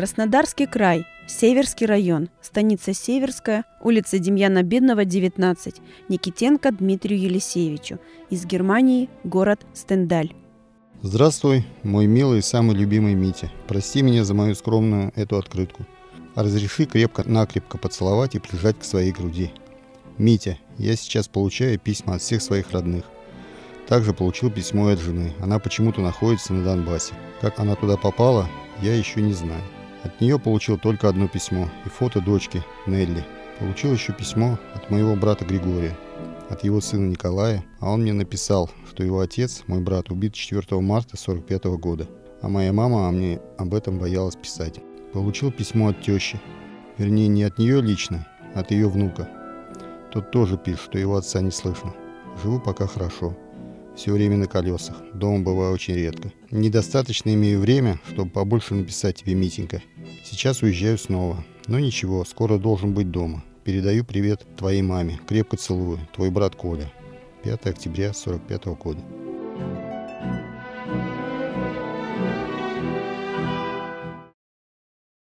Краснодарский край, Северский район, станица Северская, улица Демьяна Бедного, 19, Никитенко Дмитрию Елисеевичу. Из Германии, город Стендаль. Здравствуй, мой милый и самый любимый Митя. Прости меня за мою скромную эту открытку. Разреши крепко-накрепко поцеловать и прижать к своей груди. Митя, я сейчас получаю письма от всех своих родных. Также получил письмо от жены. Она почему-то находится на Донбассе. Как она туда попала, я еще не знаю. От нее получил только одно письмо и фото дочки Нелли. Получил еще письмо от моего брата Григория, от его сына Николая, а он мне написал, что его отец, мой брат, убит 4 марта 45 года. А моя мама а мне об этом боялась писать. Получил письмо от тещи. Вернее, не от нее лично, а от ее внука. Тот тоже пишет, что его отца не слышно. Живу пока хорошо все время на колесах. Дома бываю очень редко. Недостаточно имею время, чтобы побольше написать тебе, Митенька. Сейчас уезжаю снова. Но ничего, скоро должен быть дома. Передаю привет твоей маме. Крепко целую. Твой брат Коля. 5 октября 45 года.